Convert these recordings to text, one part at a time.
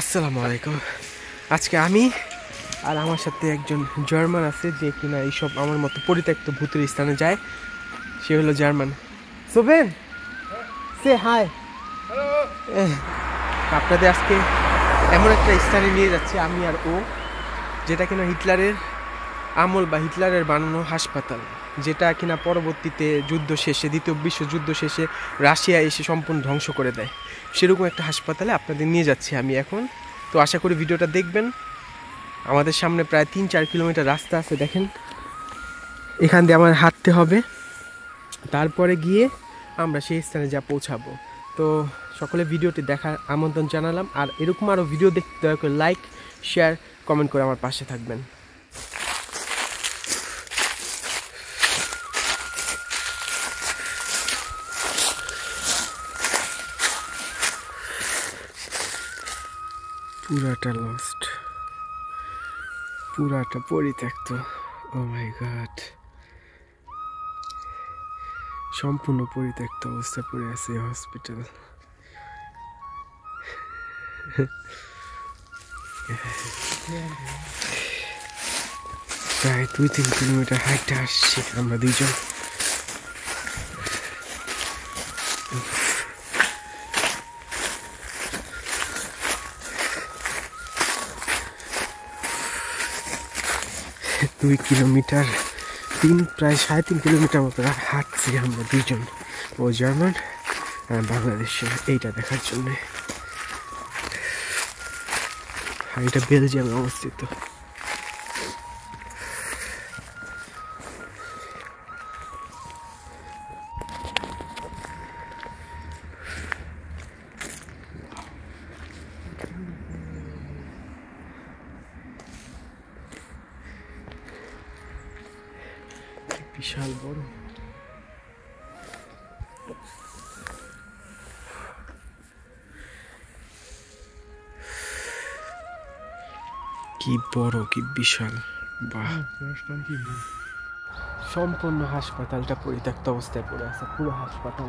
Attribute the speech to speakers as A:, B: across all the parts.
A: আসসালামু আলাইকুম। আজকে আমি আর আমার সাথে একজন জার্মান আছে, যে কিনা এইসব আমার মতো পরিত্যক্ত ভূতের স্থানে যায়, সে হলো জার্মান। সোভেন সে হাই। আপনাদের আজকে এমন একটা স্থানে নিয়ে যাচ্ছে, আমি আর ও, যেটা কিনা হিটলারের আমল বা হিটলারের বানানো হাসপাতাল। যেটা কিনা পরবর্তীতে যুদ্ধ শেষে, দ্বিতীয় বিশ্বযুদ্ধ শেষে রাশিয়া এসে সম্পূর্ণ ধ্বংস করে দেয়। সেরকম একটা হাসপাতালে আপনাদের নিয়ে যাচ্ছি আমি এখন। তো আশা করি ভিডিওটা দেখবেন। আমাদের সামনে প্রায় তিন চার কিলোমিটার রাস্তা আছে, দেখেন। এখান দিয়ে আমার হাঁটতে হবে। তারপরে গিয়ে আমরা সেই স্থানে যা পৌঁছাবো। তো সকলে ভিডিওটি দেখার আমন্ত্রণ জানালাম। আর এরকম আরও ভিডিও দেখতে দয়া করে লাইক শেয়ার কমেন্ট করে আমার পাশে থাকবেন। পুরাটা লস্ট পুরাটা পরিত্যক্ত। ও মাই গড সম্পূর্ণ পরিত্যক্ত অবস্থায় পড়ে আছে হসপিটাল প্রায় দুই তিন কিলোমিটার হাইটে আসছি আমরা দুইজন। দুই কিলোমিটার, তিন, প্রায় সাড়ে তিন কিলোমিটার মতো হাঁটছি আমরা দুজন ও জার্মান বাংলাদেশে এইটা দেখার জন্যে। আর এটা বেলজিয়ামে অবস্থিত। বিশাল বড়। কি বড় কি বিশাল বাহ। সম্পূর্ণ হাসপাতালটা পরিত্যক্ত অবস্থায় পড়ে আছে পুরো হাসপাতাল।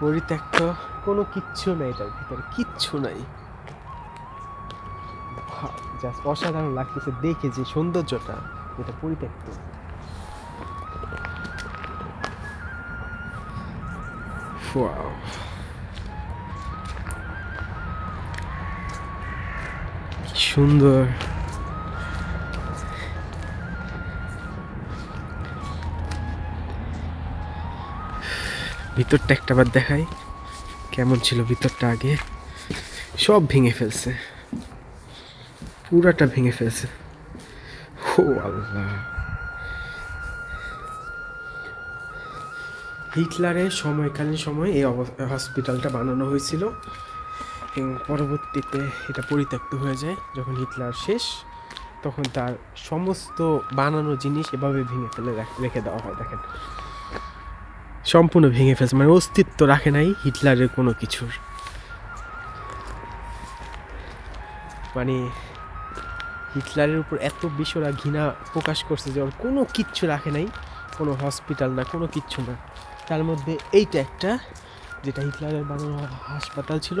A: পরিত্যক্ত কোনো কিচ্ছু নাই তার ভিতরে কিচ্ছু নাই। জাস্ট অসাধারণ লাগতেছে দেখে যে সৌন্দর্যটা। এটা পরিত্যক্ত. সুন্দর। ভিতরটা একটা বার দেখাই। কেমন ছিল ভিতরটা আগে? সব ভেঙে ফেলছে। পুরাটা ভেঙে ফেলছে। আল্লাহ। হিটলারের সময়কালীন সময় এই হসপিটালটা বানানো হয়েছিল এবং পরবর্তীতে এটা পরিত্যক্ত হয়ে যায় যখন হিটলার শেষ, তখন তার সমস্ত বানানো জিনিস এভাবে ভেঙে ফেলে রেখে দেওয়া হয়, দেখেন। সম্পূর্ণ ভেঙে ফেলছে মানে অস্তিত্ব রাখে নাই হিটলারের কোনো কিছুর। মানে হিটলারের উপর এত বিশ্বরা ঘৃণা প্রকাশ করছে যে ওর কোনো কিচ্ছু রাখে নাই, কোনো হসপিটাল না, কোনো কিচ্ছু না। তার মধ্যে এইটা একটা, যেটা হিটলারের বানানো হাসপাতাল ছিল,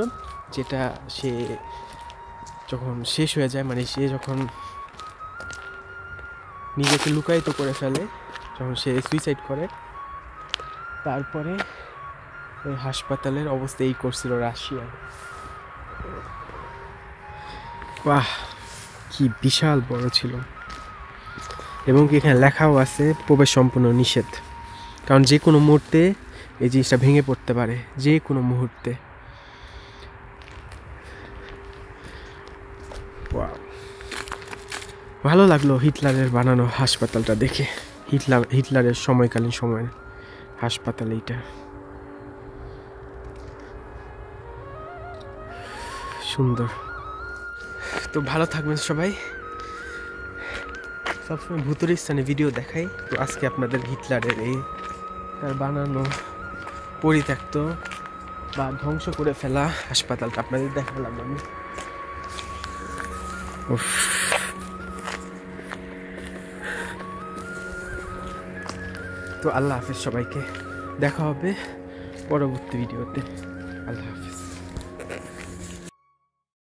A: যেটা সে যখন শেষ হয়ে যায় মানে সে যখন নিজেকে লুকায়িত করে ফেলে, যখন সে সুইসাইড করে, তারপরে ওই হাসপাতালের অবস্থা এই করছিল রাশিয়া বাহ! কি বিশাল বড় ছিল। এবং এখানে লেখাও আছে, প্রবেশ সম্পূর্ণ নিষেধ। কারণ যে কোনো মুহূর্তে এই জিনিসটা ভেঙে পড়তে পারে, যে কোনো মুহূর্তে। ভালো লাগল হিটলারের বানানো হাসপাতালটা দেখে। হিটলার, হিটলারের সময়কালীন সময়ের হাসপাতাল এইটা। সুন্দর। তো ভালো থাকবেন সবাই। সবসময় ভূতের স্থানে ভিডিও দেখাই। তো আজকে আপনাদের হিটলারের এই তার বানানো পরিত্যক্ত বা ধ্বংস করে ফেলা হাসপাতালটা আপনাদের দেখালাম আমি। তো আল্লাহ হাফিজ সবাইকে। দেখা হবে পরবর্তী ভিডিওতে আল্লাহ হাফিজ।